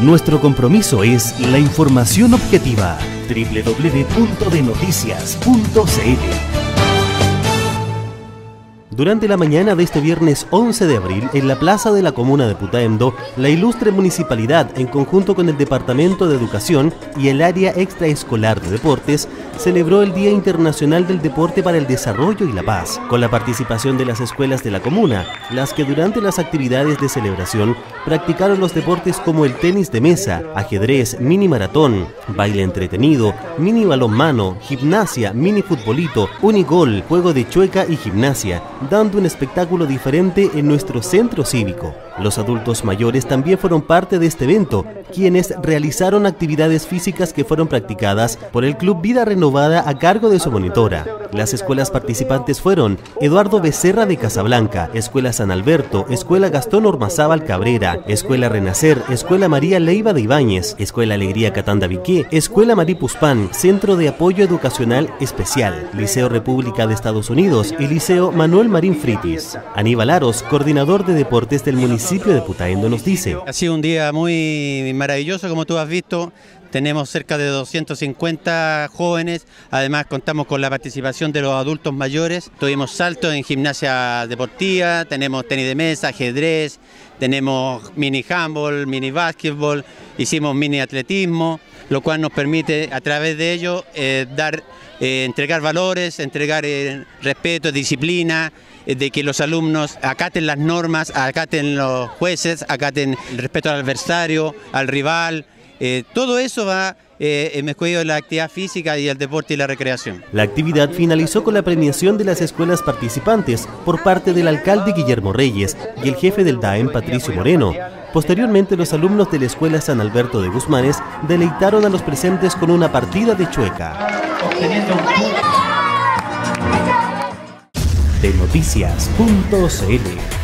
Nuestro compromiso es la información objetiva. www.denoticias.cl durante la mañana de este viernes 11 de abril, en la plaza de la comuna de Putaendo, la ilustre municipalidad, en conjunto con el Departamento de Educación y el área extraescolar de deportes, celebró el Día Internacional del Deporte para el Desarrollo y la Paz, con la participación de las escuelas de la comuna, las que durante las actividades de celebración practicaron los deportes como el tenis de mesa, ajedrez, mini maratón, baile entretenido, mini balonmano, gimnasia, mini futbolito, unigol, juego de chueca y gimnasia, dando un espectáculo diferente en nuestro centro cívico. Los adultos mayores también fueron parte de este evento, quienes realizaron actividades físicas que fueron practicadas por el Club Vida Renovada a cargo de su monitora. Las escuelas participantes fueron Eduardo Becerra de Casablanca, Escuela San Alberto, Escuela Gastón Ormazábal Cabrera, Escuela Renacer, Escuela María Leiva de Ibáñez, Escuela Alegría Catanda Viqué, Escuela Maripuspán, Centro de Apoyo Educacional Especial, Liceo República de Estados Unidos y Liceo Manuel Marín Fritis. Aníbal Aros, coordinador de deportes del municipio de Putaendo, nos dice. Ha sido un día muy maravilloso, como tú has visto. Tenemos cerca de 250 jóvenes, además contamos con la participación de los adultos mayores. Tuvimos saltos en gimnasia deportiva, tenemos tenis de mesa, ajedrez, tenemos mini handball, mini básquetbol, hicimos mini atletismo, lo cual nos permite a través de ello eh, dar, eh, entregar valores, entregar eh, respeto, disciplina, de que los alumnos acaten las normas, acaten los jueces, acaten el respeto al adversario, al rival, eh, todo eso va eh, en de la actividad física y el deporte y la recreación. La actividad finalizó con la premiación de las escuelas participantes por parte del alcalde Guillermo Reyes y el jefe del DAEM Patricio Moreno. Posteriormente, los alumnos de la Escuela San Alberto de Guzmanes deleitaron a los presentes con una partida de chueca. De noticias.cl